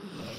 Mm-hmm.